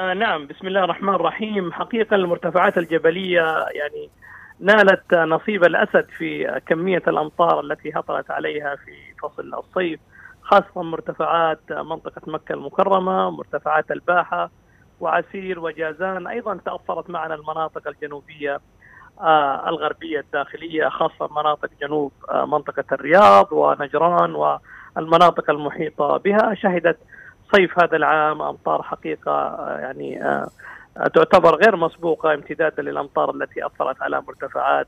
آه نعم بسم الله الرحمن الرحيم. حقيقة المرتفعات الجبلية يعني نالت نصيب الأسد في كمية الأمطار التي هطلت عليها في فصل الصيف خاصة مرتفعات منطقة مكة المكرمة مرتفعات الباحة وعسير وجازان. أيضا تأثرت معنا المناطق الجنوبية آه الغربية الداخلية خاصة مناطق جنوب آه منطقة الرياض ونجران والمناطق المحيطة بها. شهدت صيف هذا العام أمطار حقيقة آه، يعني آه، تعتبر غير مسبوقة امتدادا للأمطار التي أثرت على مرتفعات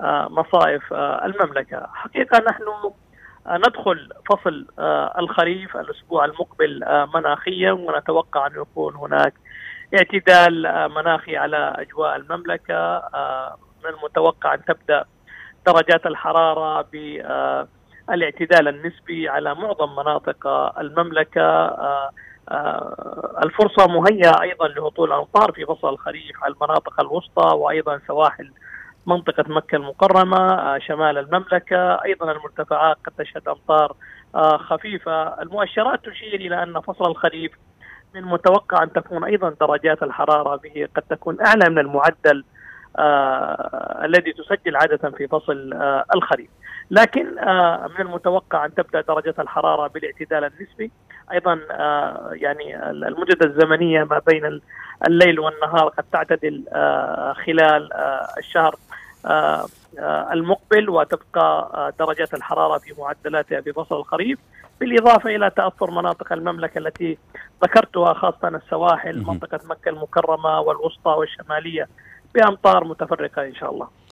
آه، مصائف المملكة، حقيقة نحن ندخل فصل الخريف الأسبوع المقبل مناخيا ونتوقع أن يكون هناك اعتدال مناخي على أجواء المملكة من المتوقع أن تبدأ درجات الحرارة ب الاعتدال النسبي على معظم مناطق المملكة. آه، آه، الفرصة مهيئة أيضا لهطول امطار في فصل الخريف على المناطق الوسطى وأيضا سواحل منطقة مكة المكرمة آه، شمال المملكة. أيضا المرتفعات قد تشهد أمطار خفيفة. المؤشرات تشير إلى أن فصل الخريف من المتوقع أن تكون أيضا درجات الحرارة به قد تكون أعلى من المعدل الذي تسجل عادة في فصل الخريف لكن آه من المتوقع أن تبدأ درجة الحرارة بالاعتدال النسبي. أيضا آه يعني المدة الزمنية ما بين الليل والنهار قد تعتدل آه خلال الشهر المقبل وتبقى درجات الحرارة في معدلاتها في فصل الخريف بالإضافة إلى تأثر مناطق المملكة التي ذكرتها خاصة السواحل منطقة مكة المكرمة والوسطى والشمالية بأمطار متفرقة إن شاء الله.